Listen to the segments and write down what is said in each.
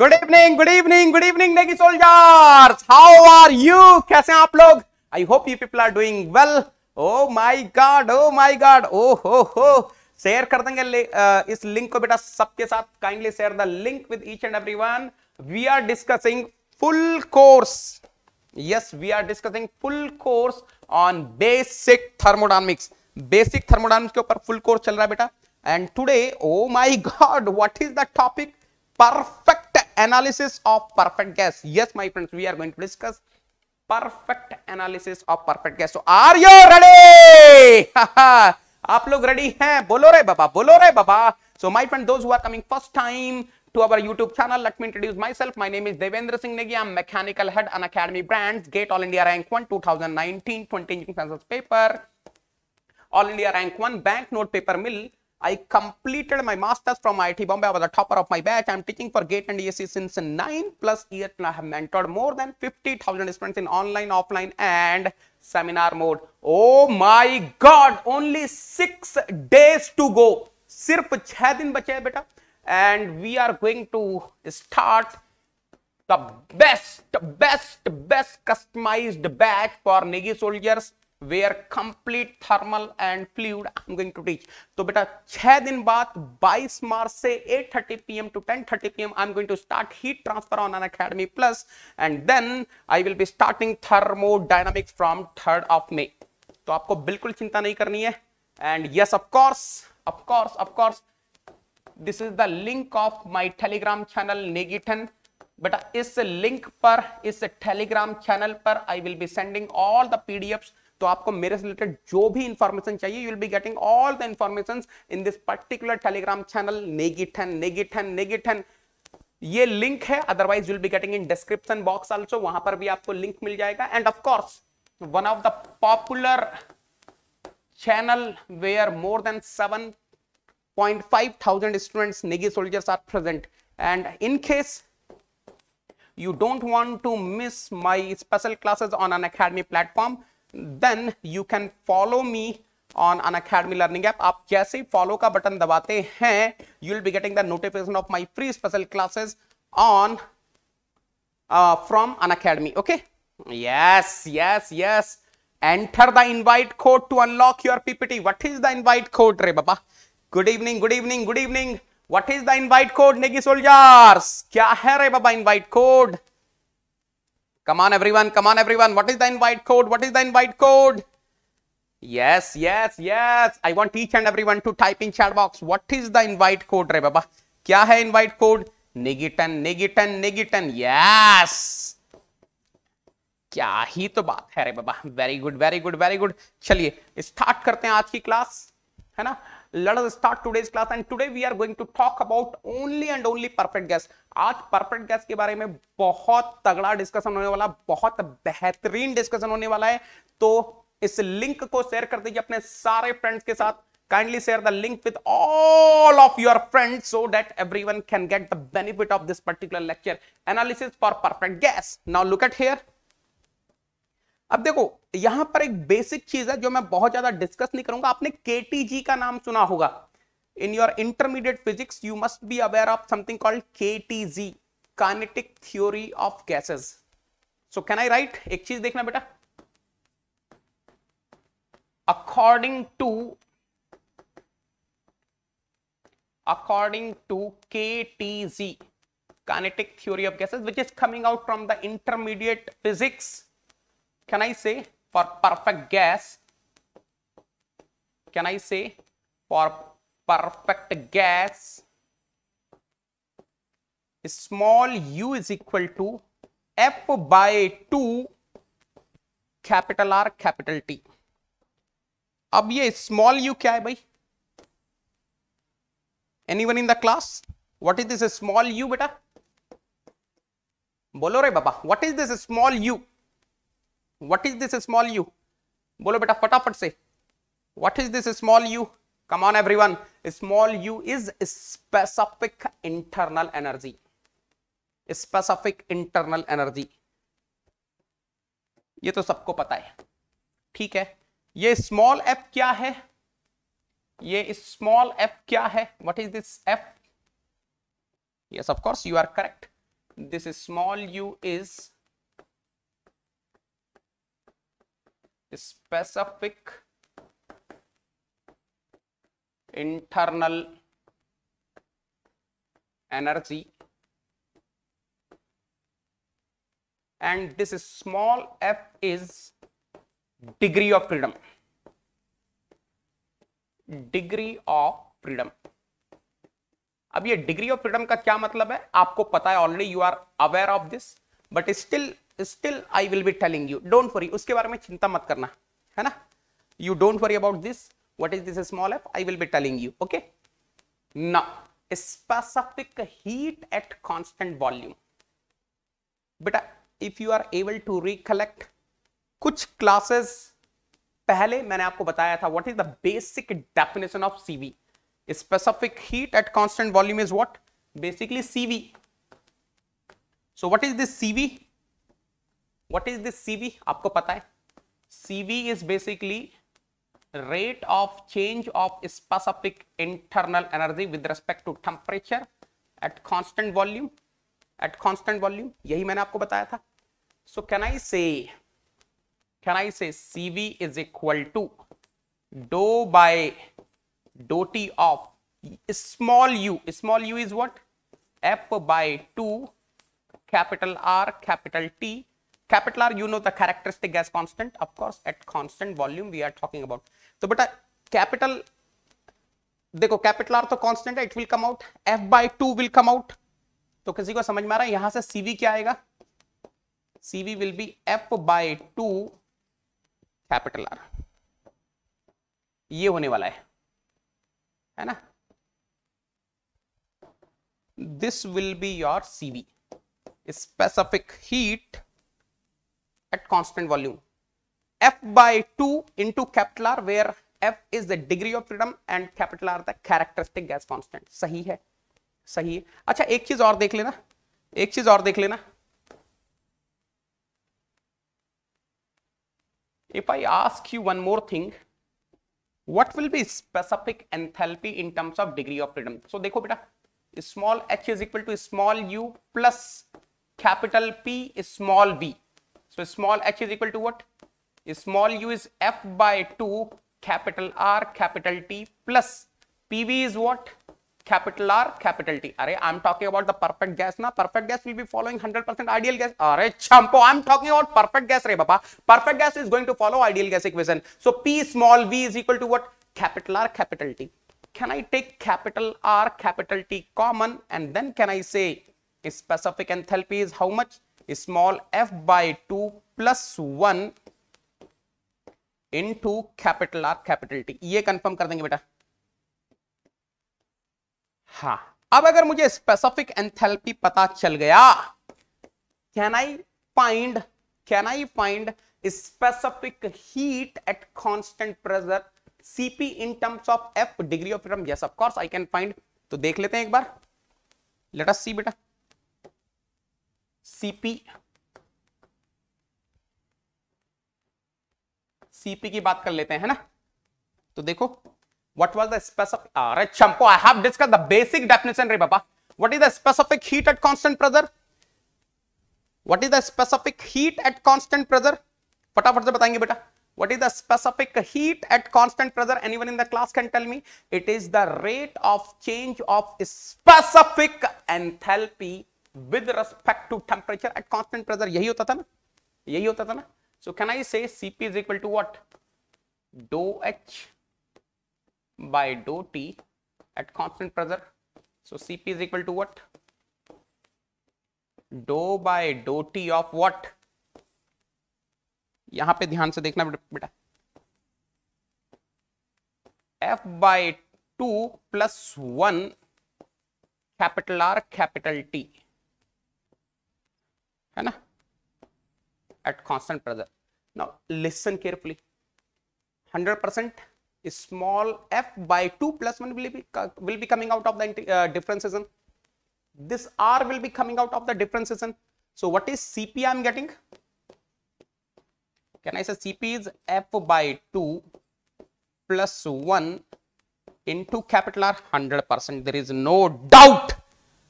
Good evening good evening good evening Negi soldiers how are you कैसे हैं आप लोग? I hope you people are doing well oh my god oh my god oh हो हो share कर देंगे इस लिंक को बेटा सबके साथ kindly share the link with each and everyone we are discussing full course yes, we are discussing full course on basic thermodynamics. Basic thermodynamics के ऊपर full course चल रहा है बेटा. And today oh my god what is the topic? Perfect analysis of perfect gas yes my friends we are going to discuss perfect analysis of perfect gas so are you ready आप लोग ready हैं बोलो रे बाबा बोलो रे बाबा so my friend those who are coming first time to our YouTube channel. Let me introduce myself. My name is Devendra Singh Negi. I'm mechanical head on Academy Brands. Gate All India Rank 1 2019 20 engineering census paper. All India Rank 1 banknote paper mill. I completed my masters from IIT Bombay. I was the topper of my batch. I'm teaching for GATE and ESC since 9 plus years. And I have mentored more than 50,000 students in online, offline and seminar mode. Oh my God! Only six days to go. सिर्फ छह दिन बचे हैं बेटा and we are going to start the best best best customized batch for Negi where complete thermal and fluid I am going to teach तो बेटा, छह दिन बाद 22 मार्च से 8:30 thirty to ten thirty I am going to start heat transfer on Unacademy Plus and then I will be starting thermo from third of May तो आपको बिल्कुल चिंता नहीं करनी है? And yes of course of course of course this is the link of my Telegram channel नेगेटन बेटा इस link पर, इस टेलीग्राम चैनल पर I will be sending all the PDFs तो आपको मेरे से रिलेटेड जो भी इंफॉर्मेशन चाहिए you will be getting all the information in this particular Telegram channel नेगिटन नेगिटन नेगिटन ये लिंक है otherwise will be getting in description box also वहाँ पर भी आपको लिंक मिल जाएगा. And of course one of the popular channel where more than seven 0.5 thousand students, Negi soldiers are present. And in case you don't want to miss my special classes on an academy platform then you can follow me on an academy learning app आप जैसे ही follow का button दबाते हैं will be getting the notification of my free special classes on uh, from an academy okay yes yes yes enter the invite code to unlock your ppt what is the invite code re baba good evening good evening good evening what is the invite code Negi soldiers क्या है रे बाबा invite code come on everyone come on everyone what is the invite code what is the invite code yes yes yes i want each and everyone to type in chat box what is the invite code re baba kya hai invite code नेगिटन नेगिटन नेगिटन yes क्या ही तो बात है रे बाबा very good very good very good चलिए स्टार्ट करते हैं आज की क्लास है ना let us start today's class and today we are going to talk about only and only perfect gas आज perfect gas के बारे में बहुत तगड़ा डिस्कशन होने वाला बहुत बेहतरीन डिस्कशन होने वाला है तो इस लिंक को शेयर कर दीजिए अपने सारे फ्रेंड्स के साथ kindly share the link with all of your friends so that everyone can get the benefit of this particular lecture analysis for perfect gas now look at here अब देखो, यहाँ पर एक बेसिक चीज़ है जो मैं बहुत ज़्यादा डिस्कस नहीं करूँगा। आपने केटीजी का नाम सुना होगा। In your intermediate physics you must be aware of something called KTG kinetic theory of gases so can I write एक चीज़ देखना बेटा। According to according to KTZ kinetic theory of gases, which is coming out from the intermediate physics can I say for perfect gas? Can I say for perfect gas? Small u is equal to f by 2 capital R capital T. अब ये small you क्या है भाई anyone in the class what is this small u बेटा बोलो रे बाबा what is this small u what is this small u बोलो बेटा, फटाफट से। What is this small u come on everyone small u is specific internal energy specific internal energy ये तो सबको पता है। ठीक है? ये स्मॉल एफ़ क्या है? ये स्मॉल एफ़ क्या है? What is this f yes of course you are correct this small u is internal energy. And this is small f is degree of freedom. Degree of freedom अब ये degree of freedom का क्या मतलब है? आपको पता है already you are aware of this but still still I will be telling you don't worry उसके बारे में चिंता मत करना. है ना? You don't worry about this what is this small f I will be telling you okay ना specific heat at constant volume बेटा if you are able to recollect कुछ क्लासेस पहले मैंने आपको बताया था what is the basic definition of CV specific heat at constant volume is what basically CV so what is this CV what is this CV आपको पता है? CV is basically rate of change of specific internal energy with respect to temperature at constant volume at constant volume यही मैंने आपको बताया था। सो can I से can I say CV is equal to do by do T of small u small u is what f by two capital R capital T capital R, you know the characteristic gas constant. Of course, at constant volume, we are talking about. तो बेटा capital देखो capital R तो constant है it will come out f by two will come out तो किसी को समझ में आ रहा है? यहाँ से सीवी क्या आएगा? CV will be f by two capital R ये होने वाला है। है ना? This will be your CV specific heat at constant volume f by 2 into capital R where f is the degree of freedom and capital R the characteristic gas constant सही है सही है अच्छा एक चीज़ और देख लेना एक चीज़ और देख लेना if I ask you one more thing what will be specific enthalpy in terms of degree of freedom so देखो बेटा small h is equal to small u plus capital P small v so small h is equal to what small u is f by 2 capital R capital T plus PV is what? Capital R capital T. Are I'm talking about the perfect gas now. Perfect gas will be following 100% ideal gas. Are champo. I'm talking about perfect gas. Re baba. Perfect gas is going to follow ideal gas equation. So P small v is equal to what? Capital R capital T. Can I take capital R capital T common and then can I say specific enthalpy is how much? Small f by 2 plus 1 into capital R capital T ये confirm कर देंगे बेटा। हाँ। अब अगर मुझे specific enthalpy पता चल गया can I find can I find specific heat at constant pressure CP in terms of f degree of freedom yes of course I can find तो देख लेते हैं एक बार। लेट अस सी बेटा। सीपी सीपी की बात कर लेते हैं ना तो देखो what was the specific अरे चंपो I have discussed the basic definition रे बाबा what is the specific heat at constant pressure what is the specific heat at constant pressure फटाफट से बताएँगे बेटा what is the specific heat at constant pressure anyone in the class can tell me it is the rate of change of specific enthalpy with respect to temperature at constant pressure यही होता था ना? यही होता था ना? So can I say C is equal to what do H by do T at constant pressure so C is equal to what do by do T of what यहाँ पे ध्यान से देखना बेटा F by two plus one capital R capital T at constant pressure now listen carefully. 100% small f by 2 plus 1 will be will be coming out of the uh, differentiation this r will be coming out of the differentiation so what is cp i'm getting? Can i say cp is f by 2 plus 1 into capital r? 100% there is no doubt.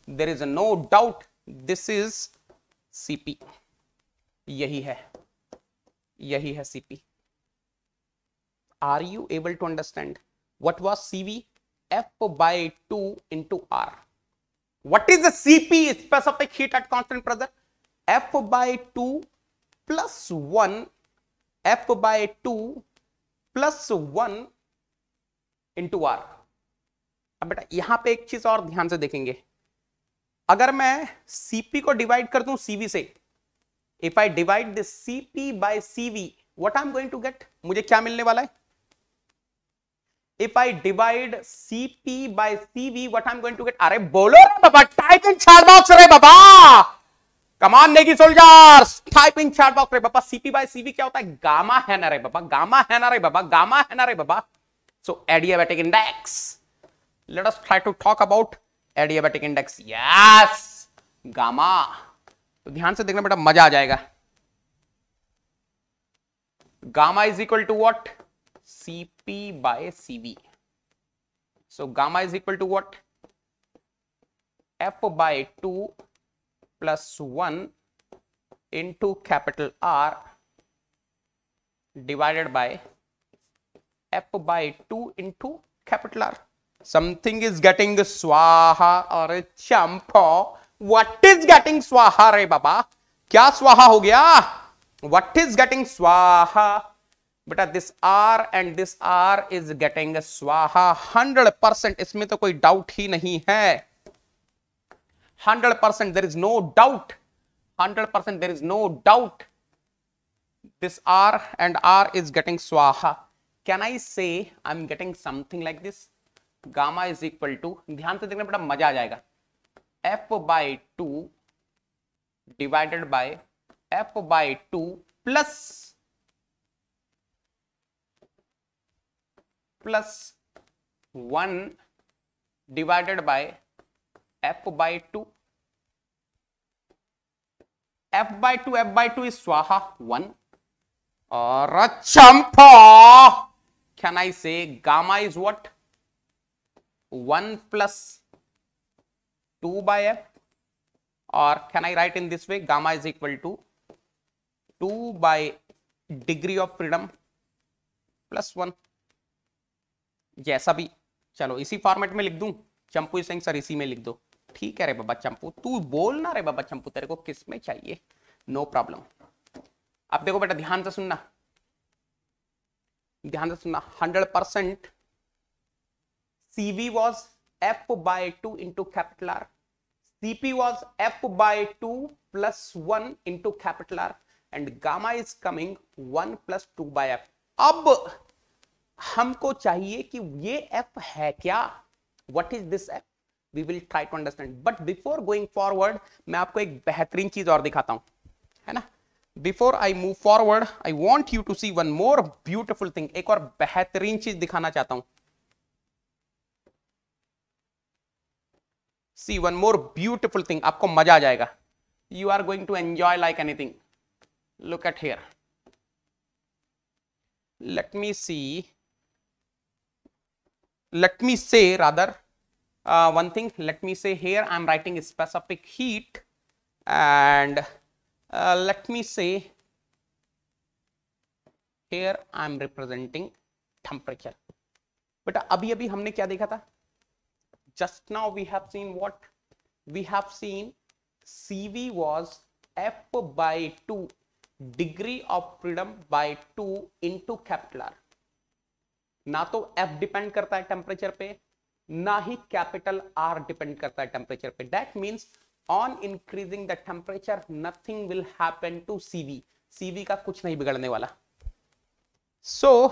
There is no doubt. This is CP यही है। यही है CP are you able to understand what was CV f by two into R what is the CP specific heat at constant pressure f by two plus one f by two plus one into R अब बेटा, यहाँ पे एक चीज़ और ध्यान से देखेंगे। अगर मैं सीपी को डिवाइड कर दूँ cv से if I divide this cp by cv what i'm going to get? मुझे क्या मिलने वाला है? If I divide CP by CV, what I'm going to get? अरे बोलो रे बाबा टाइप इन चैट बॉक्स रे बाबा! Come on Negi soldiers type in chat box रे बाबा CP by CV क्या होता है? गामा है ना रे बाबा गामा है ना रे बाबा गामा है ना रे बाबा। So adiabatic index let us try to talk about adiabatic index yes gamma तो ध्यान से देखना बेटा मज़ा आ जाएगा। Gamma is equal to what CP by CV so gamma is equal to what f by two plus one into capital R divided by f by two into capital R something is getting स्वाहा are champo. What is getting स्वाहा re baba? Kya swaha ho gaya? What is getting swaha? बेटा this R and this R is getting स्वाहा hundred percent इसमें तो कोई doubt ही नहीं है hundred percent there is no doubt hundred percent there is no doubt this R and R is getting स्वाहा can I say I am getting something like this gamma is equal to, ध्यान से देखना बड़ा मज़ा आ जाएगा। F by two divided by f by two plus plus one divided by f by two f by two f by two is स्वाहा one और चंपा can I say gamma is what 1 plus 2 by f, or can i write in this way, gamma is equal to 2 by degree of freedom plus 1 जैसा भी चलो, इसी format में लिख दूँ? चंपू Singh sir इसी में लिख दो. ठीक है रे बाबा चंपू, तू बोलना रे बाबा चंपू, तेरे को किसमें चाहिए? नो प्रॉब्लम अब देखो बेटा, ध्यान से सुनना। ध्यान से सुनना hundred percent CV was f by two into capital R CP was f by two plus one into capital R and gamma is coming one plus two by f अब हमको चाहिए कि ये एफ़ है क्या? What is this f we will try to understand but before going forward मैं आपको एक बेहतरीन चीज़ और दिखाता हूँ। है ना? Before I move forward I want you to see one more beautiful thing एक और बेहतरीन चीज़ दिखाना चाहता हूँ। See one more beautiful thing आपको मज़ा आ जाएगा. You are going to enjoy like anything look at here let me see let me say rather one thing let me say here I am writing specific heat and let me say here I am representing temperature बेटा अभी अभी हमने क्या देखा था? Just now we have seen what? We have seen cv was f by 2 degree of freedom by 2 into capital r ना तो F depend करता है टेम्परेचर पे, ना ही कैपिटल R डिपेंड करता है टेम्परेचर पे. That means on increasing the temperature nothing will happen to CV CV का कुछ नहीं बिगड़ने वाला. So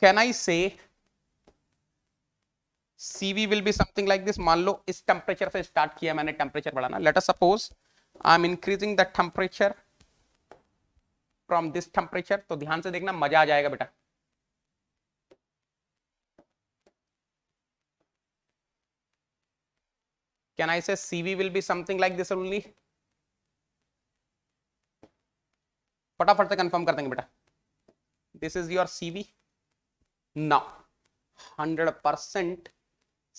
can I say CV will be something like this मान लो, इस टेम्परेचर से स्टार्ट किया मैंने टेम्परेचर बढ़ाना। Let us suppose I am increasing the temperature from this temperature तो ध्यान से देखना, मज़ा आ जाएगा बेटा। Can I say CV will be something like this only? फटाफट से कंफर्म कर देंगे बेटा। This is your CV now hundred percent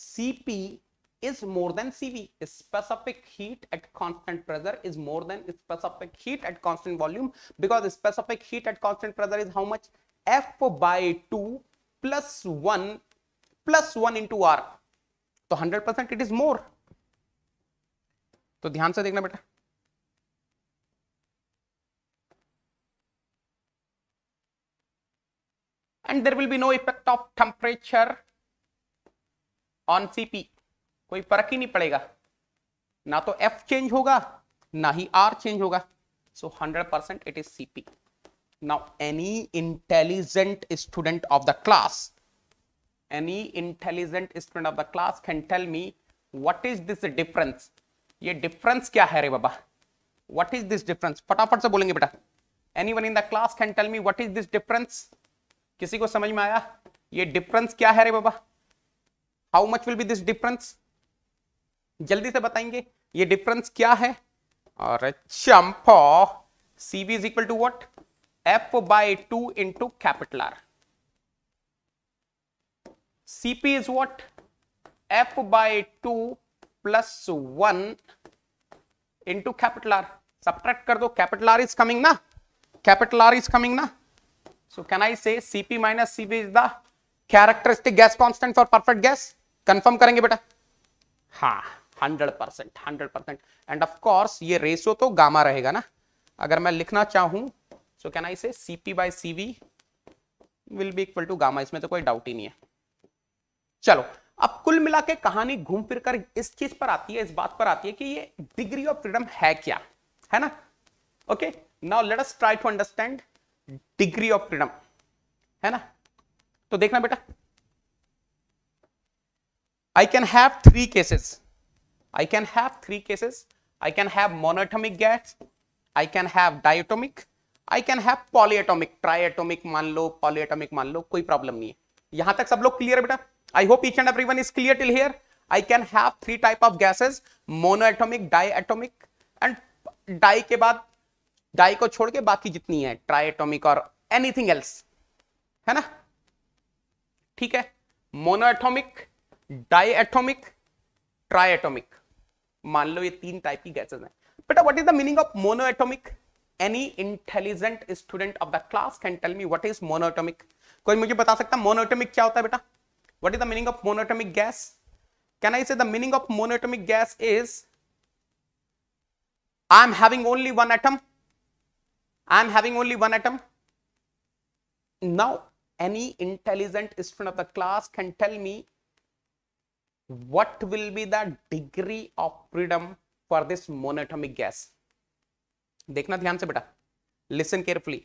CP is more than CV. Specific heat at constant pressure is more than specific heat at constant volume because specific heat at constant pressure is how much? F by 2 plus 1 plus 1 into R. तो 100% it is more. तो ध्यान से देखना बेटा and there will be no effect of temperature on CP कोई फ़र्क ही नहीं पड़ेगा। ना तो एफ़ चेंज होगा, ना ही आर चेंज होगा। So hundred percent it is CP now any intelligent student of the class any intelligent student of the class can tell me what is this difference ये डिफरेंस क्या है रे बाबा? What is this difference फटाफट से बोलेंगे बेटा। Any in the class can tell me what is this difference किसी को समझ में आया? ये डिफरेंस क्या है रे बाबा? How much will be this difference जल्दी से बताएँगे, ये डिफरेंस क्या है? और चंपो C V is equal to what f by two into capital R CP is what f by two plus one into capital R subtract कर दो capital R is coming ना? कैपिटल आर इज़ कमिंग ना? So can I say CP minus CV is the characteristic gas constant for perfect gas confirm करेंगे बेटा? हाँ hundred percent hundred percent and of course ये ratio तो gamma रहेगा ना? अगर मैं लिखना चाहूँ so can I say CP by CV will be equal to gamma इसमें तो कोई डाउट ही नहीं है। चलो, अब कुल मिला के कहानी घूम फिर कर इस चीज़ पर आती है, इस बात पर आती है कि ये डिग्री ऑफ़ फ्रीडम है क्या? है ना? Okay now let us try to understand degree of freedom है ना? तो देखना बेटा। I can have three cases. I can have three cases. I can have monatomic gas. I can have diatomic. I can have polyatomic, triatomic मान लो, polyatomic मान लो, कोई problem नहीं है यहाँ तक सब लोग क्लियर है बेटा I hope each and every one is clear till here I can have three type of gases monoatomic diatomic and di के बाद डाई को छोड़ के बाकी जितनी है ट्राइएटोमिक और एनीथिंग एल्स है ना ठीक है मोनोएटोमिक डाईएटोमिक ट्राइएटोमिक मान लो ये तीन टाइप की गैसेस हैं। बेटा what is the meaning of monoatomic any intelligent student of the class can tell me what is monoatomic कोई मुझे बता सकता है मोनोएटोमिक क्या होता है बेटा? What is the meaning of monoatomic gas can I say the meaning of monoatomic gas is I am having only one atom I am having only one atom now any intelligent student of the class can tell me what will be the degree of freedom for this monatomic gas देखना ध्यान से बेटा listen carefully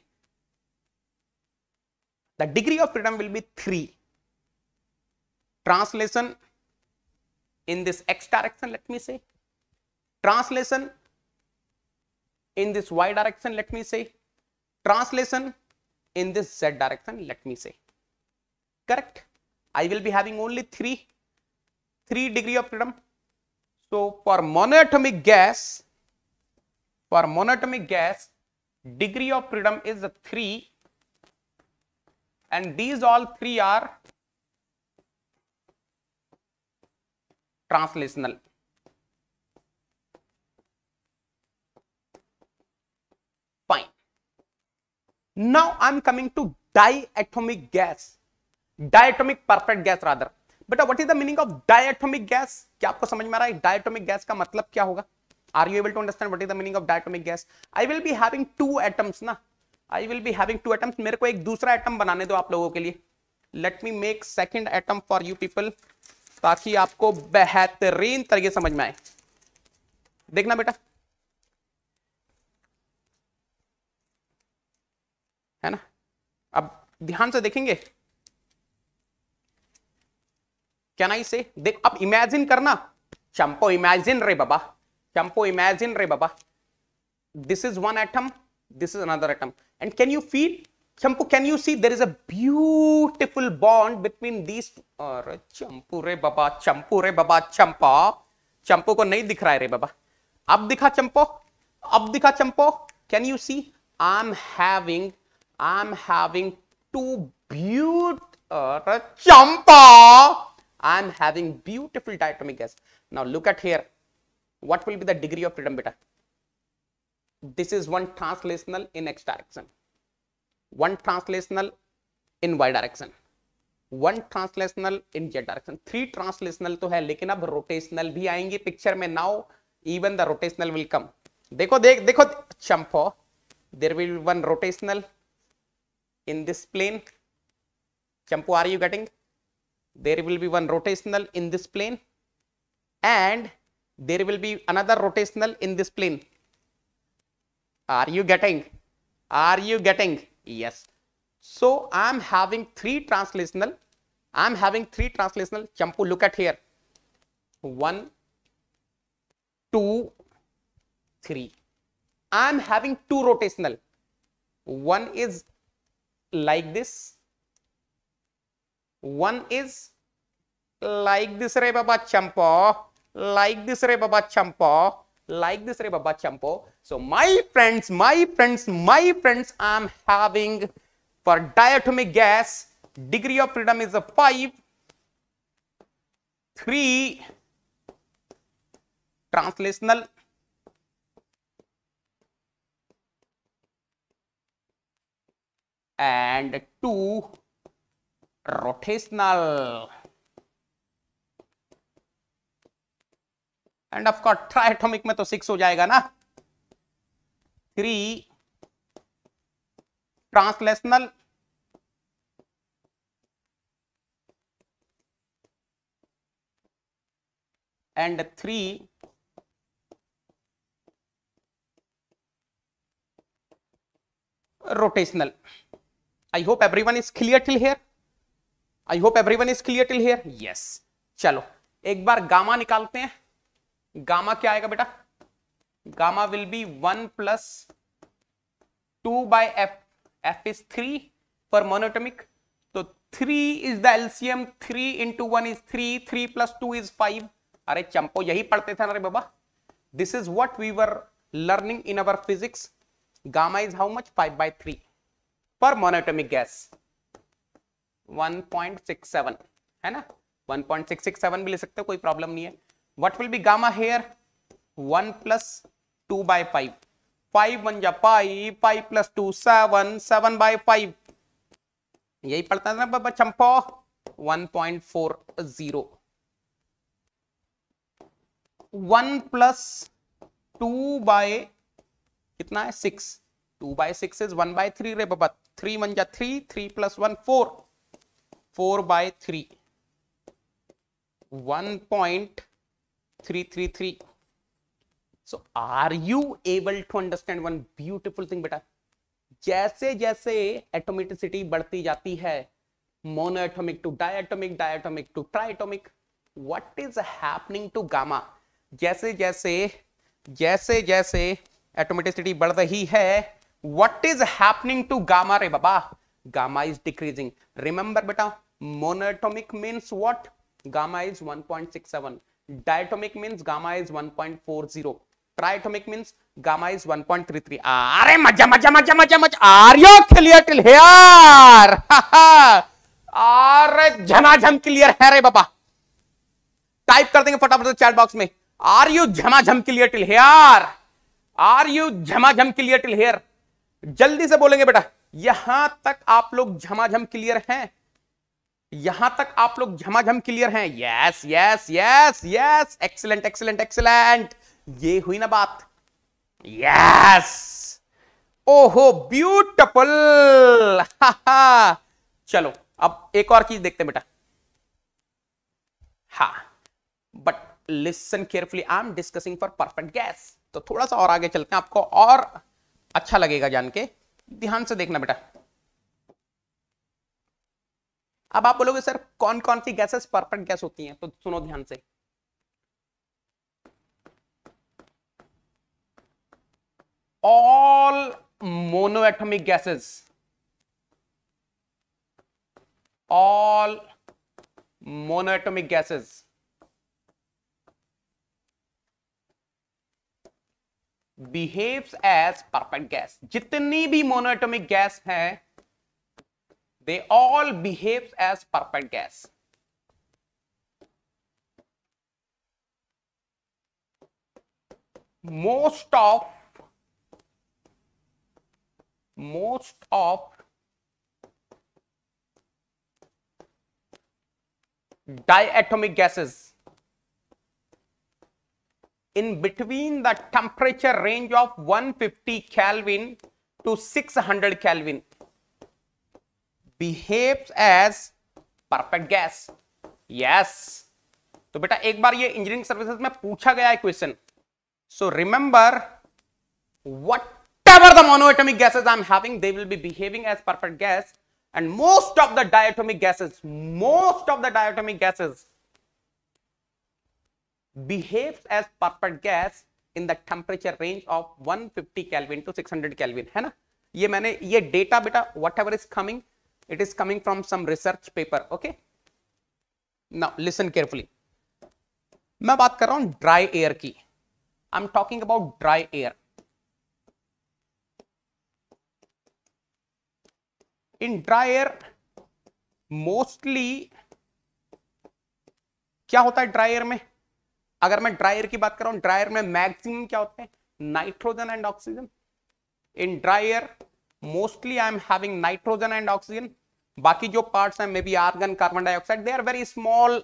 the degree of freedom will be 3 translation in this x direction let me say translation in this y direction let me say translation in this z direction let me say correct i will be having only 3 3 degree of freedom. So for monatomic gas, for monatomic gas, degree of freedom is 3 and these all three are translational. Fine. Now I am coming to diatomic gas, diatomic perfect gas rather. बेटा what is the meaning of diatomic gas क्या आपको समझ में आ रहा है? Diatomic gas का मतलब क्या होगा? Are you able to understand what is the meaning of diatomic gas I will be having two atoms ना? I will be having two atoms मेरे को एक दूसरा एटम बनाने दो आप लोगों के लिए। Let me make second atom for you people ताकि आपको बेहतरीन तरीके समझ में आए। देखना बेटा। है ना? अब ध्यान से देखेंगे। कैन आई से देख अब इमेजिन करना। चंपो इमेजिन रे बाबा। चंपो इमेजिन रे बाबा। This is one atom this is another atom and can you feel Champu can you see there is a beautiful bond between these अरे चंपू रे बाबा, चंपू रे बाबा, चंपा। चंपू को नहीं दिख रहा है रे बाबा। अब दिखा चंपो, अब दिखा चंपो। Can you see I am having I am having two beaut Champa. I am having beautiful diatomic gas. Now look at here. What will be the degree of freedom beta? This is one translational in x direction, one translational in y direction, one translational in z direction. Three translational तो है लेकिन अब rotational भी आएँगे picture में. Now even the rotational will come. देखो देख देखो चंपो will be one rotational in this plane. Champu, are you getting? There will be one rotational in this plane and there will be another rotational in this plane. Are you getting? Are you getting? Yes. So I am having three translational. I am having three translational. Champu, look at here. One, two, three. I am having two rotational. One is like this. One is like this re baba champo. Like this re baba champo. Like this re baba champo. So my friends, my friends, my friends, I am having for diatomic gas degree of freedom is a 5 3 translational and 2 rotational of course triatomic में तो 6 हो जाएगा ना 3 translational and 3 rotational I hope everyone is clear till here. I hope everyone is clear till here. Yes. चलो, एक बार gamma निकालते हैं। गामा क्या आएगा बेटा? Gamma will be one plus two by f f is three for monoatomic तो three is the LCM three into one is three three plus two is five अरे चंपो, यही पढ़ते थे ना रे बाबा। This is what we were learning in our physics gamma is how much five by three पर monoatomic gas 1.67 है ना? 1.667 भी ले सकते हो, कोई प्रॉब्लम नहीं है। What will be gamma here 1 plus two by five five बन जा पाई five plus two seven seven by five यही पढ़ता है ना बाबा चंपो? 1.40 वन प्लस टू बाय कितना है? Six two by six is one by three रे बाबा। थ्री वन जा three three plus one four four by three, one point three three three. So are you able to understand one beautiful thing बेटा? जैसे जैसे atomicity बढ़ती जाती है monoatomic to diatomic diatomic to triatomic what is happening to gamma जैसे जैसे जैसे जैसे एटोमिटिसिटी बढ़ रही है, what is happening to gamma re baba gamma is decreasing. Remember beta monatomic means what? Gamma is 1.67 diatomic means gamma is 1.40 triatomic means gamma is 1.33 अरे मज़ा मज़ा मज़ा मज़ा मज़ा are you clear till here अरे झमाझम क्लियर है रे बाबा? टाइप कर देंगे फटाफट चैट बॉक्स में. आर यू झमाझम clear till here are you झमाझम क्लियर टिल हियर जल्दी से बोलेंगे बेटा। यहाँ तक आप लोग झमाझम क्लियर हैं। यहाँ तक आप लोग झमाझम क्लियर हैं। Yes yes yes yes excellent excellent excellent ये हुई ना बात। यस ओहो ब्यूटिफुल चलो, अब एक और चीज़ देखते हैं बेटा। हा but listen carefully I am discussing for perfect gas तो थोड़ा सा और आगे चलते हैं, आपको और अच्छा लगेगा जान के। ध्यान से देखना बेटा। अब आप बोलोगे, सर कौन कौन सी गैसेस परफेक्ट गैस होती हैं? तो सुनो ध्यान से। All monoatomic gases all monoatomic gases behaves as perfect gas जितनी भी मोनोएटॉमिक गैस है they all behave as perfect gas. Most of most of diatomic gases in between the temperature range of 150 Kelvin to 600 Kelvin behaves as perfect gas yes तो बेटा, एक बार ये engineering services में पूछा गया है question so remember whatever the monoatomic gases I am having they will be behaving as perfect gas and most of the diatomic gases most of the diatomic gases behave as perfect gas in the temperature range of 150 fifty kelvin to 600 hundred है ना? ये मैंने, ये data बेटा whatever is coming it is coming from some research paper. Okay. Now, listen carefully. मैं बात कर रहा हूँ ड्राई एयर की I am talking about dry air in dry air mostly क्या होता है ड्राई एयर में अगर मैं ड्राई एयर की बात कर रहा हूँ ड्राई एयर में मैक्सिमम क्या होता है nitrogen and oxygen in dry air mostly I am having nitrogen and oxygen बाकी जो पार्ट्स हैं may be argon carbon dioxide they are very small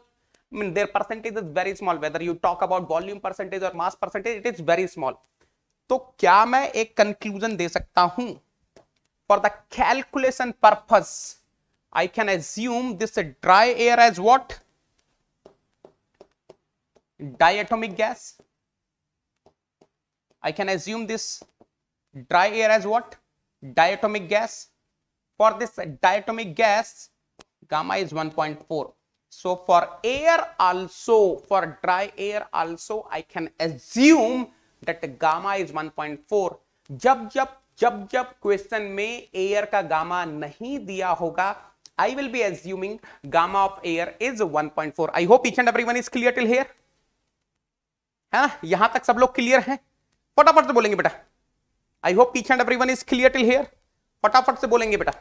I mean, their percentage is very small. Whether you talk about volume percentage or mass percentage, it is very small. तो क्या मैं एक conclusion दे सकता हूँ for the calculation purpose I can assume this dry air as what diatomic gas i can assume this dry air as what diatomic gas. For this diatomic gas gamma is 1.4 So for air also, for dry air also, I can assume that gamma is 1.4. जब जब जब जब question में air का gamma नहीं दिया होगा I will be assuming gamma of air is 1.4 I hope each and everyone is clear till here है ना यहाँ तक सब लोग क्लियर हैं? फटाफट से बोलेंगे बेटा। I hope each and everyone is clear till here फटाफट से बोलेंगे बेटा।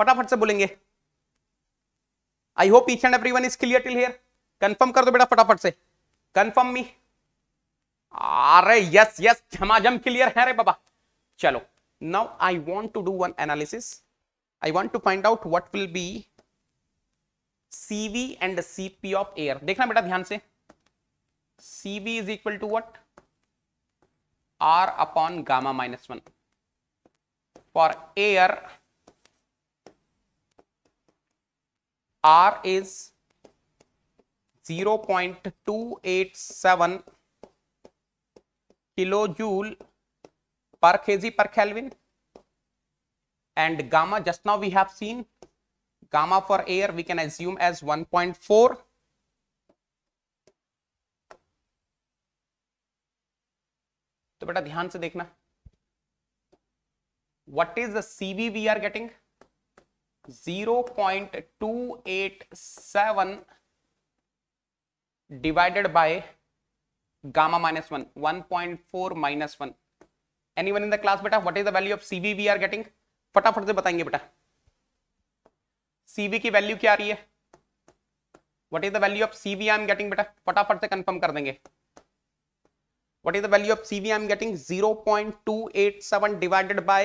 फटाफट से बोलेंगे। I hope each and every one is clear till here confirm कर दो बेटा फटाफट से। कंफर्म मी अरे यस यस झमाझम क्लियर है रे बाबा। चलो now I want to do one analysis I want to find out what will be CV and CP of air देखना बेटा ध्यान से। CV is equal to what r upon gamma minus 1. For air, r is 0 0.287 kilojoule per kg per Kelvin and gamma just now we have seen gamma for air we can assume as 1.4 तो बेटा ध्यान से देखना। What is the CV we are getting 0.287 divided by gamma minus one one point four minus one any in the class बेटा? What is the value of CV we are getting फटाफट से बताएँगे बेटा। सीवी की value क्या आ रही है? What is the value of CV I am getting बेटा? फटाफट से कंफर्म कर देंगे। What is the value of cv i am getting 0.287 divided by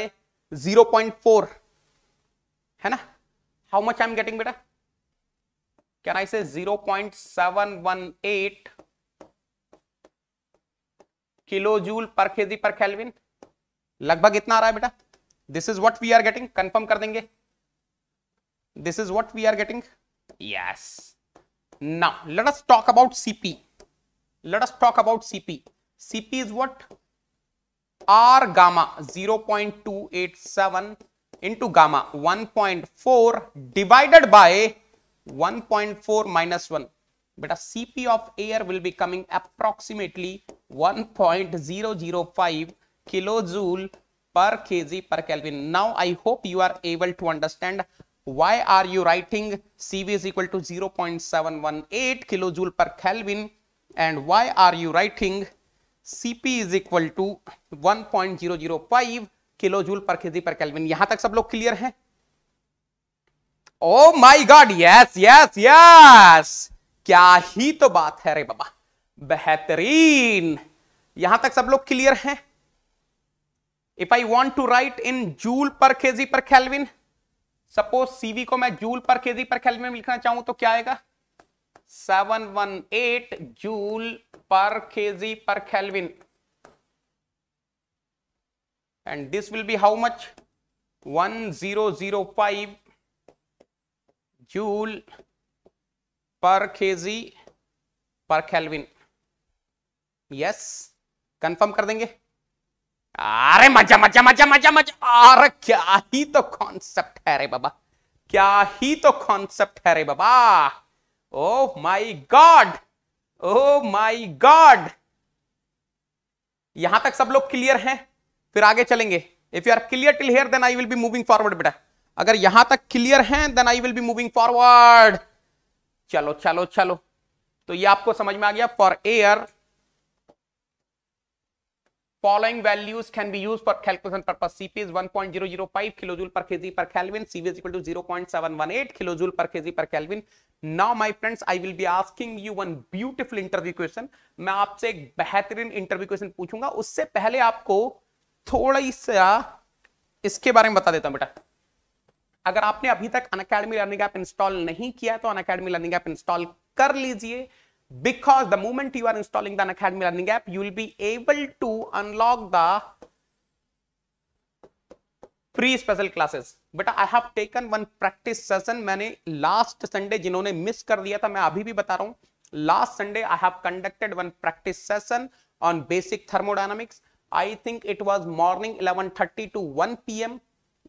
0.4 है ना? How much i'm getting beta can i say 0.718 kilojoule पर केजी पर kelvin लगभग इतना आ रहा है बेटा। This is what we are getting confirm कर देंगे। This is what we are getting yes now let us talk about CP let us talk about CP Cp is what? R gamma 0.287 into gamma 1.4 divided by 1.4 minus 1. But a Cp of air will be coming approximately 1.005 kilojoule per kg per Kelvin. Now I hope you are able to understand why are you writing Cv is equal to 0.718 kilojoule per Kelvin and why are you writing cp is equal to 1.005 kilo joule per kg per kelvin यहाँ तक सब लोग clear हैं? ओ my god yes yes yes क्या ही तो बात है रे बाबा। बेहतरीन। यहाँ तक सब लोग क्लियर हैं? If I want to write in joule per kg per kelvin suppose CV को मैं joule per KG per kelvin में लिखना चाहूँ तो क्या आएगा? 718 joule per kg per kelvin and this will be how much? 1005 joule per kg per kelvin. Yes. Confirm कर देंगे? अरे मज़ा मज़ा मज़ा मज़ा मज़ा। अरे क्या ही तो कॉन्सेप्ट है रे बाबा। क्या ही तो कॉन्सेप्ट है रे बाबा। Oh my God oh my god यहाँ तक सब लोग क्लियर हैं, फिर आगे चलेंगे। If you are clear till here then I will be moving forward बेटा। अगर यहाँ तक क्लियर हैं then I will be moving forward चलो चलो चलो। तो ये आपको समझ में आ गया for air following values can be used for calculation purpose cp is 1.005 kilojoule per kg per kelvin cv is equal to 0.718 kilojoule per kg per kelvin now my friends i will be asking you one beautiful interview question मैं आपसे एक बेहतरीन interview question पूछूँगा उससे पहले आपको थोड़ा सा इसके बारे में बता देता हूँ बेटा अगर आपने अभी तक अन अकेडमी लर्निंग ऐप इंस्टॉल नहीं किया तो अन अकेडमी लर्निंग ऐप इंस्टॉल कर लीजिए because the moment you are installing the Unacademy Learning app, you will be able to unlock the free special classes. But I have taken one practice session. मैंने last Sunday जिन्होंने miss कर दिया था मैं अभी भी बता रहा हूँ last Sunday I have conducted one practice session on basic thermodynamics. I think it was morning 11:30 to 1 p.m.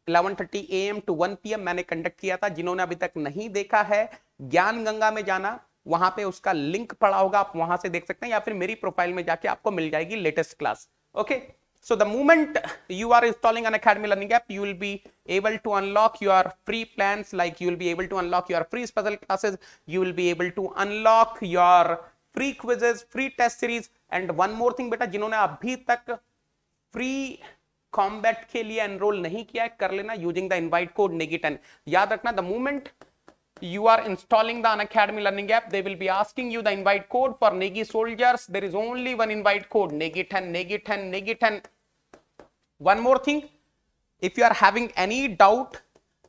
11:30 a.m. to 1 p.m. मैंने कंडक्ट किया था जिन्होंने अभी तक नहीं देखा है ज्ञान गंगा में जाना वहाँ पे उसका लिंक पड़ा होगा, आप वहाँ से देख सकते हैं, या फिर मेरी प्रोफ़ाइल में जाके आपको मिल जाएगी latest class. Okay so the moment you are installing Unacademy learning app you be able to unlock your free plan like you be able to unlock your free special classes you'll be able to unlock your free quizzes free test series and one more thing बेटा, जिन्होंने अभी तक free combat के लिए enrol नहीं किया है, कर लेना यूजिंग द इनवाइट कोड नेगेटन याद रखना the movement you are installing the Unacademy learning app, they will be asking you the invite code for Negi soldiers. There is only one invite code, Negi 10, Negi 10, Negi 10. One more thing, if you are having any doubt,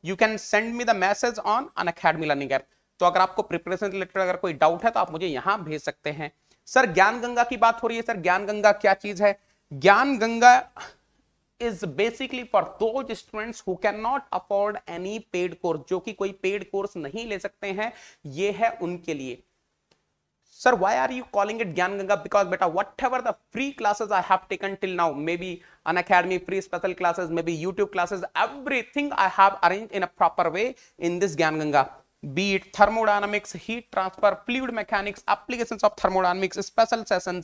you can send me the message on Unacademy learning app. तो अगर आपको preparation related अगर कोई doubt है तो आप मुझे यहाँ भेज सकते हैं सर ज्ञान गंगा की बात हो रही है सर ज्ञान गंगा क्या चीज़ है Gyan Ganga is basically for दो students who can not afford any paid course जो कि कोई पेड कोर्स नहीं ले सकते हैं, ये है उनके लिए। Sir why are you calling it Gyan Ganga because बेटा whatever the free classes I have taken till now may be Unacademy free special classes may be YouTube classes everything I have arrange in a proper way in this Gyan Ganga beat thermodynamics heat transfer fluid mechanics application of thermodynamics special session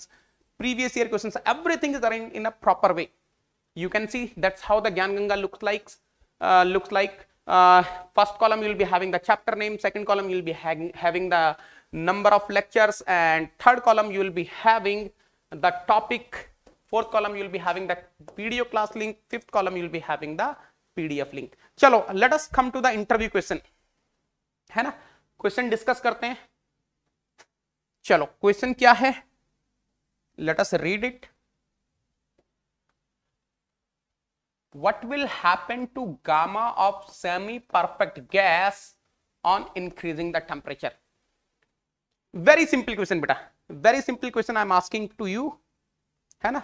previous year question everything is arrange in a proper way you can see that's how the Gyan Ganga looks like. Uh, looks like uh, first column you will be having the chapter name, second column you will be having, having the number of lectures, and third column you will be having the topic. Fourth column you will be having the video class link. Fifth column you will be having the PDF link. चलो let us come to the interview question. है ना question discuss करते हैं चलो question क्या है let us read it what will happen to gamma of semi-perfect gas on increasing the temperature? Very simple question, beta. Very simple question I'm asking to you. है ना?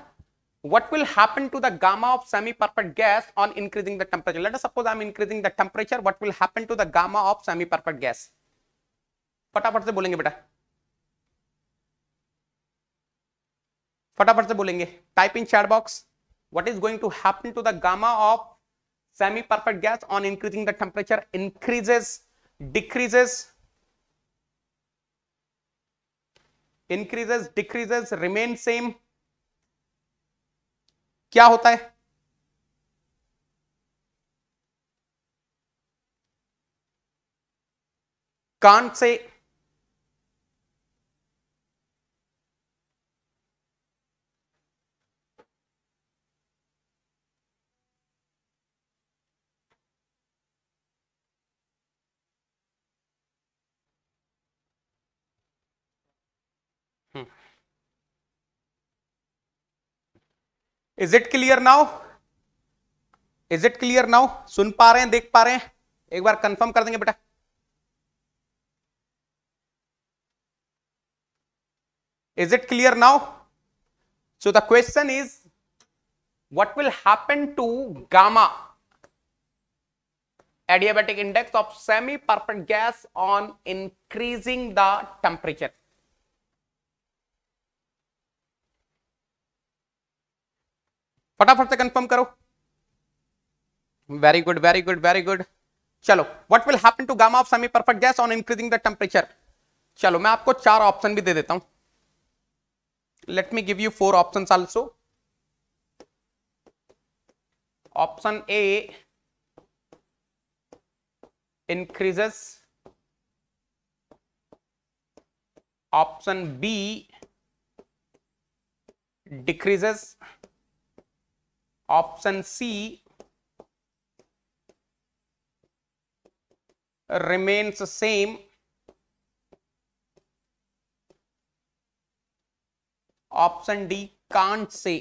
What will happen to the gamma of semi-perfect gas on increasing the temperature? Let us suppose I'm increasing the temperature. What will happen to the gamma of semi-perfect gas? फटाफट से बोलेंगे बेटा फटाफट से बोलेंगे type in chat box what is going to happen to the gamma of semi-perfect gas on increasing the temperature increases decreases increases decreases remain same क्या होता है can't say is it clear now is it clear now सुन पा रहे हैं, देख पा रहे हैं? एक बार कंफर्म कर देंगे बेटा। Is it clear now so the question is what will happen to gamma adiabatic index of semi perfect gas on increasing the temperature फटाफट से कंफर्म करो। Very good very good very good चलो what will happen to gamma of semi perfect gas on increasing the temperature चलो, मैं आपको चार option भी दे देता हूँ। Let me give you four option also. Option A increases. Option b decreases. Option c remains same. Option D can't say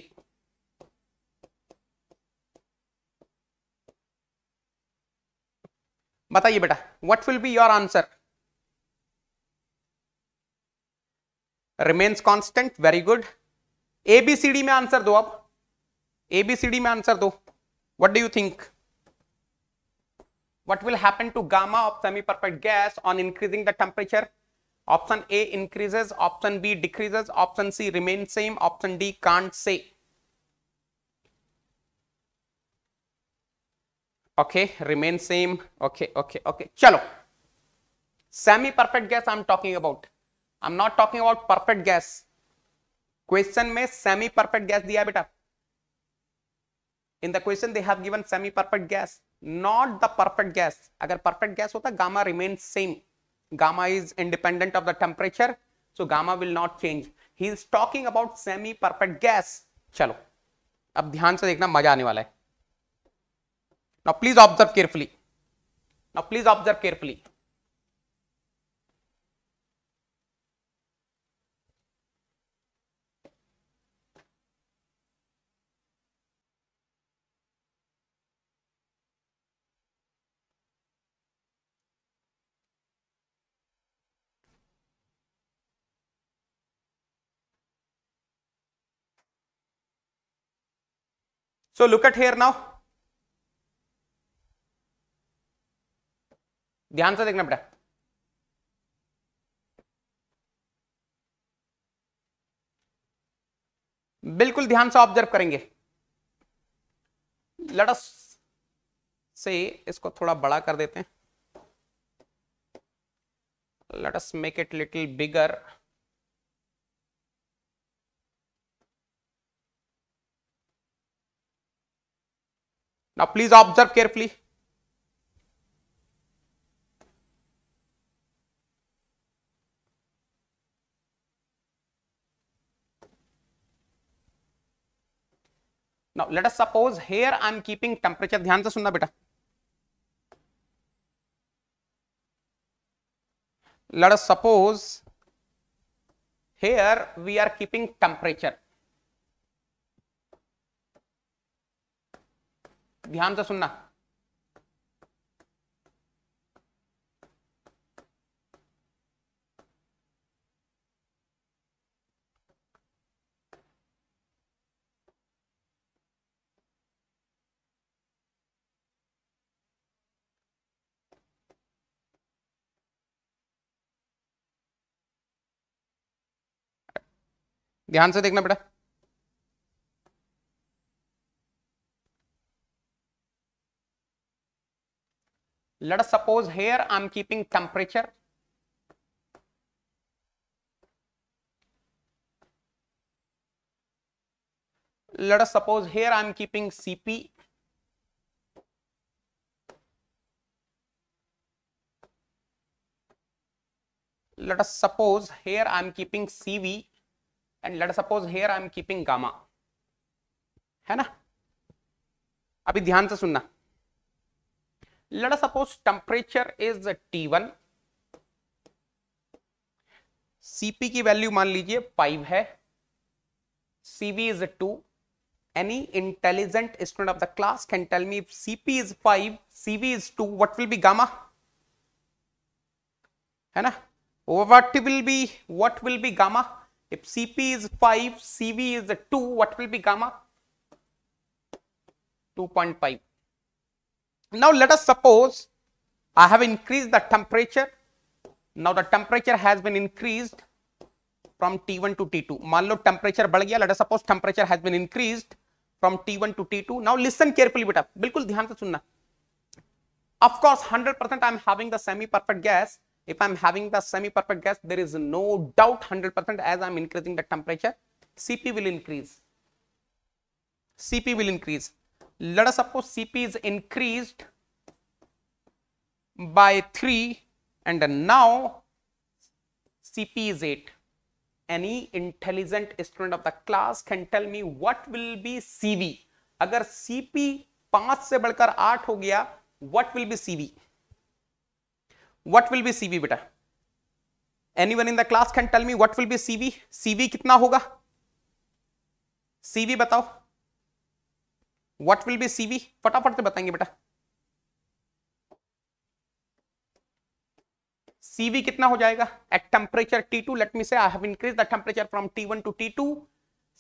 बताइए बेटा what will be your answer remains constant very good A B C D में answer दो अब। A B C D में answer दो. What do you think what will happen to gamma of semi perfect gas on increasing the temperature option A increases option B decreases option C remain same option D can't say okay remain same okay okay okay चलो. Semi perfect gas I am talking about I am not talking about perfect gas question में semi perfect gas दिया बेटा. In the question they have given semi perfect gas not the perfect gas अगर perfect gas होता gamma remain same gamma is independent of the temperature so gamma will not change he is talking about semi perfect gas चलो, अब ध्यान से देखना, मज़ा आने वाला है। Now please observe carefully now please observe carefully So, look at here now. ध्यान से देखना बेटा। बिल्कुल ध्यान से ऑब्ज़र्व करेंगे। लटस से इसको थोड़ा बड़ा कर देते हैं। Let make it little bigger Now please observe carefully. Now let us suppose here I am keeping temperature ध्यान से सुनना बेटा let us suppose here we are keeping temperature ध्यान से सुनना। ध्यान से देखना बेटा। Let us suppose here i'm keeping temperature let us suppose here i'm keeping cp let us suppose here i'm keeping cv and let us suppose here i'm keeping gamma है ना अभी ध्यान से सुनना let us suppose temperature is T1 Cp की value मान लीजिए 5 है Cv is 2 any intelligent student of the class can tell me if cp is 5 cv is 2 what will be gamma है ना what will be what will be gamma if cp is 5 cv is 2 what will be gamma 2.5 now let us suppose i have increased the temperature now the temperature has been increased from T1 to T2. मान लो temperature बढ़ गया. Let us suppose temperature has been increased from T1 to T2. Now listen carefully बेटा. बिल्कुल ध्यान से सुनना. Of course, 100% I'm having the semi-perfect gas. If I'm having the semi-perfect gas, there is no doubt 100% as I'm increasing the temperature, Cp will increase. Cp will increase. Let us suppose Cp is increased by 3 and now Cp is 8 any intelligent student of the class can tell me what will be CV अगर CP पाँच से बढ़कर आठ हो गया what will be CV what will be CV बेटा anyone in the class can tell me what will be CV CV कितना होगा CV बताओ what will be CV फटाफट से बताएँगे बेटा CV कितना हो जाएगा at temperature at temperature T2 let me say I have increased the temperature from T1 to T2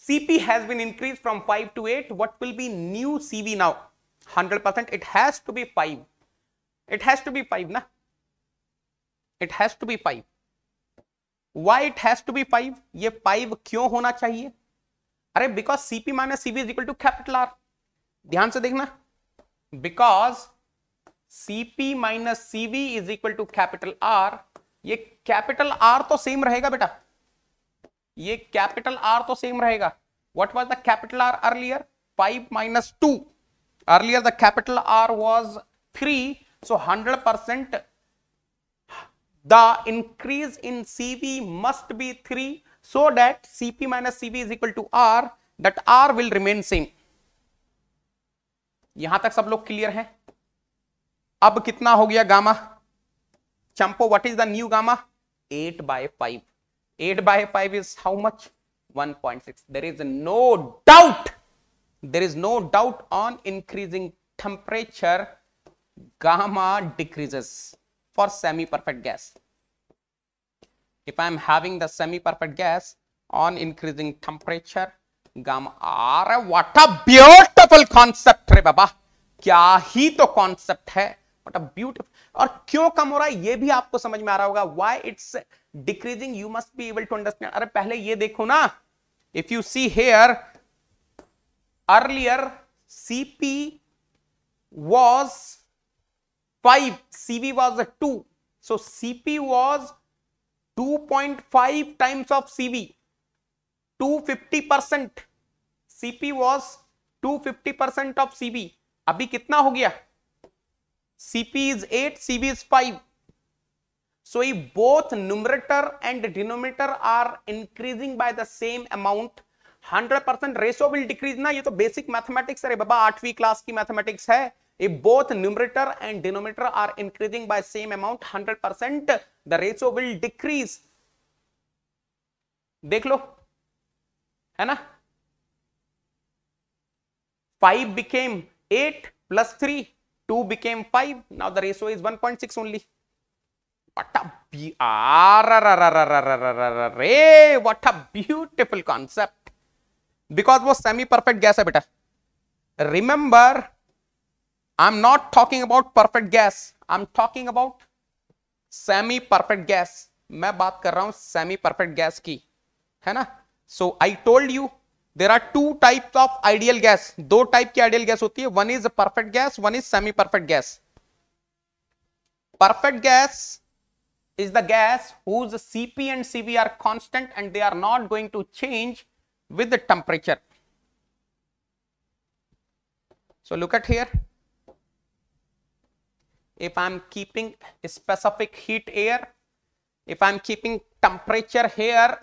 CP has been increased from 5 to 8 what will be new CV now 100% it has to be 5 it has to be 5 na it has to be 5 why it has to be 5 ये 5 क्यों होना चाहिए अरे because CP minus CV is equal to capital R ध्यान से देखना। Because CP minus CV is equal to capital R ये capital R तो सेम रहेगा बेटा। ये कैपिटल आर तो सेम रहेगा। What was the capital R earlier five minus two earlier the capital R was three so hundred percent the increase in CV must be three so that CP minus CV is equal to R, that R will remain same. यहाँ तक सब लोग clear हैं? अब कितना हो गया gamma? चंपो what is the new gamma? Eight by 5 8 by five is how much one point six there is no doubt there is no doubt on increasing temperature gamma decreases for semi perfect gas if I am having the semi perfect gas on increasing temperature gamma are what a beautiful concept रे बाबा क्या ही तो concept है what a beautiful और क्यों कम हो रहा है ये भी आपको समझ में आ रहा होगा why it's decreasing you must be able to understand अरे पहले ये देखो ना if you see here earlier CP was five CV was two so CP was 2.5 times of CV 250 percent CP was 250 percent of CV अभी कितना हो गया? CP is eight CV is five so E both numerator and denominator are increasing by the same amount 100 percent ratio will decrease ना ये तो basic mathematics अरे बाबा आठवीं क्लास की मैथमेटिक्स है। If both numerator and denominator are increasing by same amount, 100%, the ratio will decrease. देख लो। है ना? Five became eight plus three two became five now the ratio is one point six only रे what a beautiful concept because वो semi perfect gas है बेटा remember I am not talking about perfect gas I am talking about semi perfect gas मैं बात कर रहा हूँ semi perfect gas की. है ना? So I told you there are two type of ideal gas दो टाइप की आइडियल गैस होती है one is perfect gas one is semi perfect gas perfect gas is the gas whose Cp and Cv are constant and they are not going to change with the temperature. So look at here. if I'm keeping specific heat air, if I'm keeping temperature here,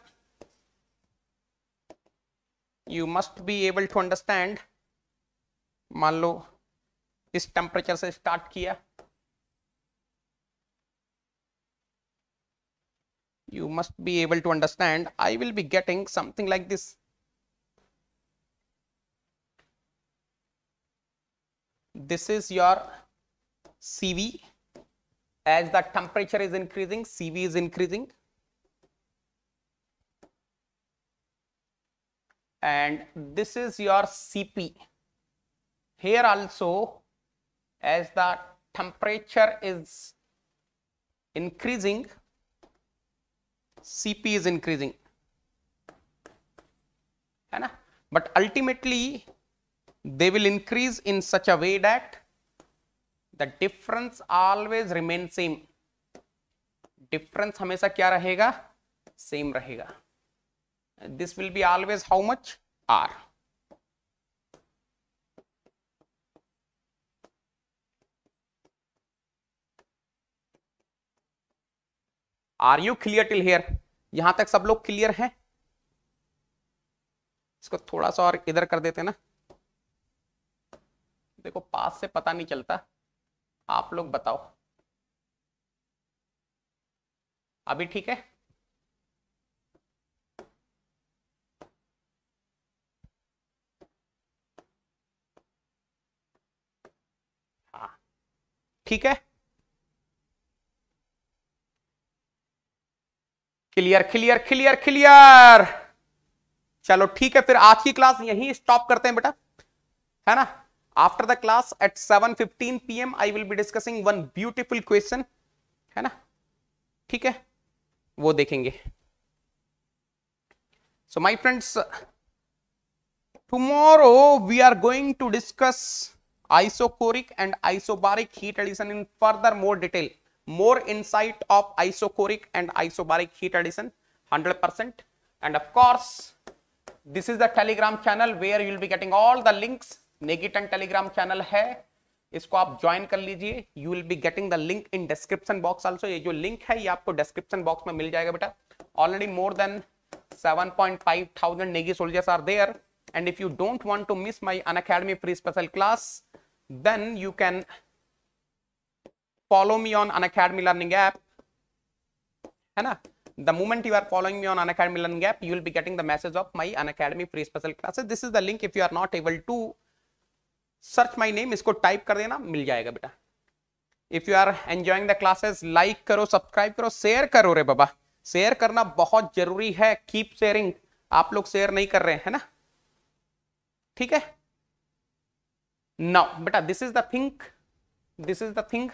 you must be able to understand. मान लो इस temperature से start किया you must be able to understand I will be getting something like this this is your cv as the temperature is increasing cv is increasing and this is your cp here also as the temperature is increasing cp is increasing है ना but ultimately they will increase in such a way that the difference always remain same difference हमेशा क्या रहेगा same रहेगा this will be always how much? R. Are you clear till here यहाँ तक सब लोग क्लियर हैं? इसको थोड़ा सा और इधर कर देते ना। देखो पास से पता नहीं चलता। आप लोग बताओ। अभी ठीक है? ठीक है? क्लियर क्लियर क्लियर क्लियर चलो ठीक है, फिर आज की क्लास यहीं स्टॉप करते हैं बेटा। है ना? After the class at 7:15 PM I will be discussing one beautiful question है ना? ठीक है? वो देखेंगे। So my friends tomorrow we are going to discuss isochoric and isobaric heat addition in further more detail more insight of isochoric and isobaric heat addition 100% and of course this is the telegram channel where you will be getting all the links नेगेटन Telegram channel है इसको आप join कर लीजिए you will be getting the link in description box also ये जो link है ये आपको डिस्क्रिप्शन बॉक्स में मिल जाएगा बेटा already more than 7.5 thousand Negi soldiers are there and if you don't want to miss my Unacademy free special class then you can follow me on Unacademy learning app है ना the moment you are following me on Unacademy learning app you will be getting the message of my Unacademy free special classes this is the link if you are not able to search my name इसको type कर देना मिल जाएगा बेटा if you are enjoying the classes like करो subscribe करो share करो रे बाबा शेयर करना बहुत ज़रूरी है कीप शेयरिंग आप लोग शेयर नहीं कर रहे हैं ना ठीक है नाउ बेटा this is the thing this is the thing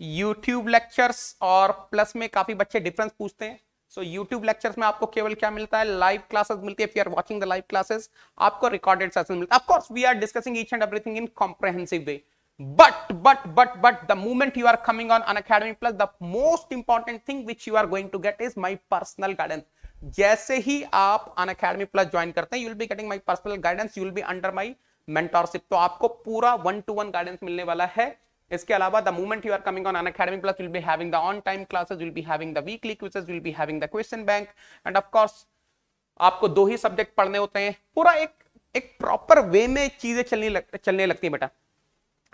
YouTube lectures और प्लस में काफ़ी बच्चे डिफरेंस पूछते हैं। सो यूट्यूब लेक्चर्स में आपको केवल क्या मिलता है? लाइव क्लासेस मिलती है। Are watching the live classes आपको रिकॉर्डेड सेशन मिलता है। Of course we are discussing each and everything in comprehensive way but but but but the moment you are coming on an academy plus, the most important thing which you are going to get is my personal guidance. जैसे ही आप Unacademy plus join करते हैं you will be getting my personal guidance you will be under my mentorship तो आपको पूरा one to one guidance मिलने वाला है। इसके अलावा the moment you are coming on Unacademy plus will be having the on time classes will be having the weekly quizzes will be having the question bank and of course आपको दो ही subject पढ़ने होते हैं। पूरा एक एक proper way में चीज़ें चलने लग, चलने लगती है बेटा।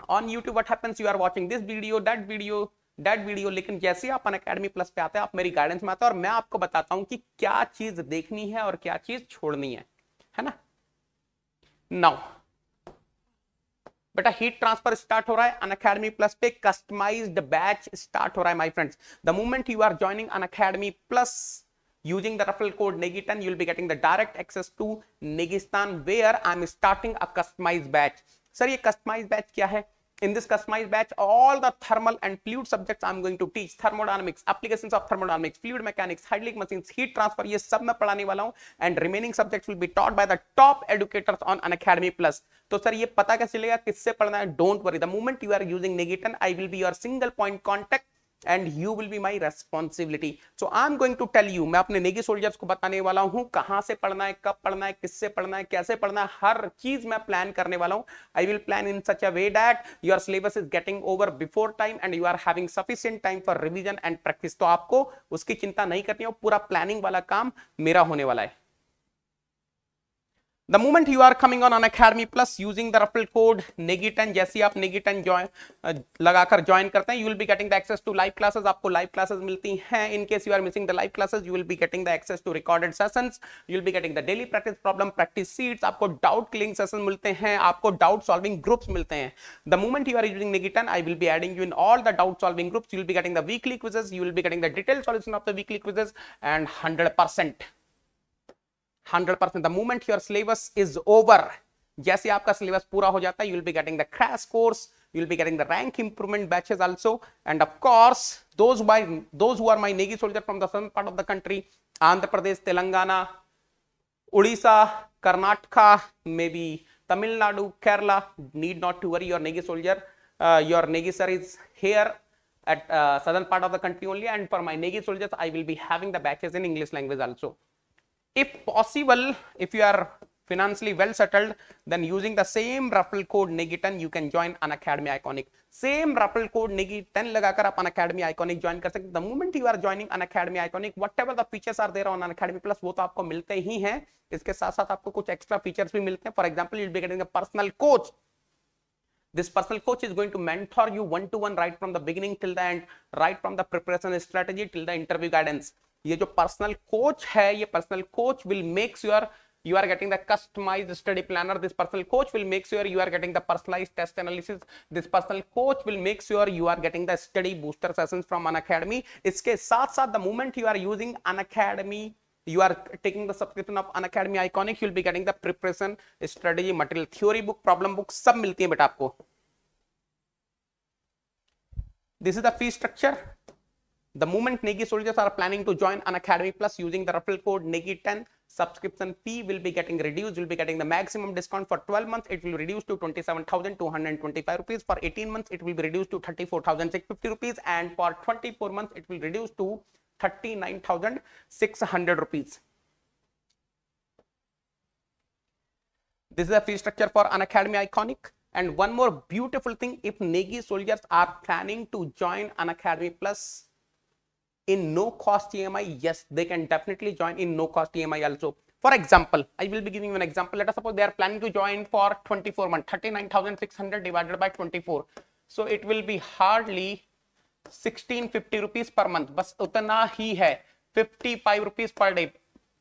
On YouTube what happens you are watching this video that video that video लेकिन जैसे आप अन अकेडमी प्लस पे आते हैं आप मेरी गाइडेंस में आते हैं और मैं आपको बताता हूँ कि क्या चीज़ देखनी है और क्या चीज़ छोड़नी है। है ना? नाउ बेटा हीट ट्रांसफ़र स्टार्ट हो रहा है अनअकैडमी प्लस पे कस्टमाइज्ड बैच स्टार्ट हो रहा है my friends the moment you are joining Unacademy plus using the referral code Negi ten you will be getting the direct access to Negistan where I am starting a customized batch sir ये customized batch क्या है? In this customized batch all the thermal and fluid subjects i'm going to teach thermodynamics applications of thermodynamics fluid mechanics hydraulic machines heat transfer ye sab main padhane wala hu and remaining subjects will be taught by the top educators on an academy plus to sir ye pata kaise chalega kisse padhna hai don't worry the moment you are using Negitan I will be your single point contact and you will be my responsibility so I am going to tell you मैं अपने Negi soldiers को बताने वाला हूँ, कहाँ से पढ़ना है, कब पढ़ना है, किससे पढ़ना है, कैसे पढ़ना है, हर चीज़ मैं प्लान करने वाला हूँ। I will plan in such a way that your syllabus is getting over before time and you are having sufficient time for revision and practice तो आपको उसकी चिंता नहीं करनी है पूरा प्लानिंग वाला काम मेरा होने वाला है। The moment you are coming on an academy plus using the referral code negi10 जैसे आप negi10 ज्वाइन लगाकर ज्वाइन करते हैं you will be getting the access to live classes आपको live classes मिलती हैं in case you are missing the live classes you will be getting the access to recorded sessions you will be getting the daily practice problem practice sheets आपको doubt clearing sessions मिलते हैं आपको doubt solving groups मिलते हैं the moment you are using negi10 I will be adding you in all the doubt solving groups you will be getting the weekly quizzes you will be getting the detailed solution of the weekly quizzes and 100 percent 100 percent the movement your syllabus is over जैसे आपका syllabus पूरा हो जाता है you'll be getting the crash course you'll be getting the rank improvement batches also and of course those are my Negi soldier from the part of the country Andhra Pradesh Telangana Orissa Karnataka may be Tamil Nadu Kerala need not to worry your Negi soldier your Negi sir is here at southern part of the country only and for my Negi soldiers I will be having the batches in English language also if possible if you are financially well settled then using the same referral code negi10 you can join an academy iconic same referral code negi10 लगाकर आप an academy iconic join कर सकते the moment you are joining an academy iconic whatever the features are there on an academy plus वो तो आपको मिलते ही हैं इसके साथ साथ आपको कुछ extra features भी मिलते हैं for example you'll be getting a personal coach this personal coach is going to mentor you one to one right from the beginning till the end right from the preparation strategy till the interview guidance ये जो personal coach है ये personal coach will makes your you are getting the customized study planner this personal coach will make sure you are getting the personalized test analysis this personal coach will make sure you are getting the study booster sessions from an academy iske sath sath the moment you are using an academy you are taking the subscription of an academy iconic you will be getting the preparation strategy material theory book problem book sab milti hai beta aapko this is the fee structure The moment Negi soldiers are planning to join an academy plus using the referral code Negi10, subscription fee will be getting reduced. You'll be getting the maximum discount for 12 months. It will reduce to 27,225 rupees. For 18 months, it will be reduced to 34,650 rupees. And for 24 months, it will reduce to 39,600 rupees. This is a fee structure for an academy iconic. And one more beautiful thing, if Negi soldiers are planning to join an academy plus in no cost EMI, yes, they can definitely join in no cost EMI also. For example, I will be giving you an example. Let us suppose they are planning to join for 24 months, 39,600 divided by 24. So it will be hardly 1650 rupees per month. बस उतना ही है 55 rupees per day.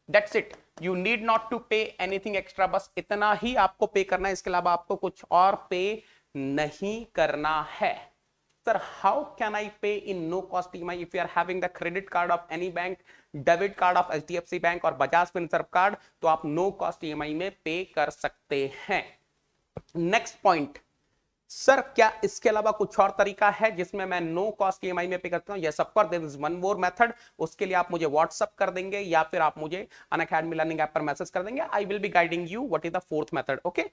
That's it. You need not to pay anything extra. बस इतना ही आपको पे करना है इसके अलावा आपको कुछ और पे नहीं करना है sir, how can i pay in no cost emi if you are having the credit card of any bank debit card of H bank और बजाज फिनसर्व कार्ड तो आप नो कॉस्ट ईएमआई में पे कर सकते हैं। नेक्स्ट पॉइंट सर क्या इसके अलावा कुछ और तरीका है जिसमें मैं नो कॉस्ट ईएमआई में पे करता हूँ? Yes of course there is one more method उसके लिए आप मुझे व्हाट्सअप कर देंगे या फिर आप मुझे अन अकेडमी लर्निंग ऐप पर मैसेज कर देंगे। I will be guiding you what is the fourth method okay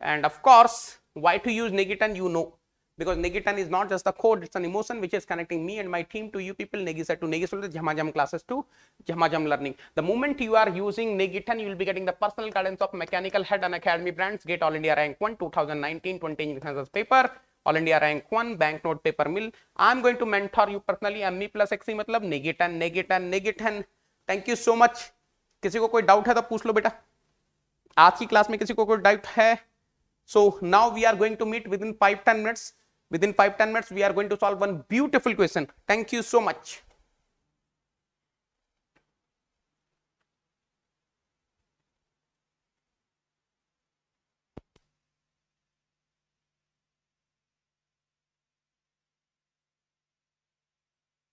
and of course Why to use Negi10? You know. Because Negi10 is not just the code, it's an emotion which is connecting me and my team to you people, Negi set to Negi Soldier, Jhamajam classes to Jhamajam learning. The moment you are using Negi10, you will be getting the personal guidance of Mechanical Head and Academy brands, get All India Rank 1, 2019, 20 English paper, All India Rank 1, Banknote Paper Mill. I'm going to mentor you personally, ME plus XE मतलब Negi10, Negi10, Negi10. Thank you so much. किसी को कोई doubt है तो पूछ लो बेटा आज की क्लास में किसी को कोई डाउट है So now we are going to meet within 5-10 minutes. Within 5-10 minutes, we are going to solve one beautiful question. Thank you so much.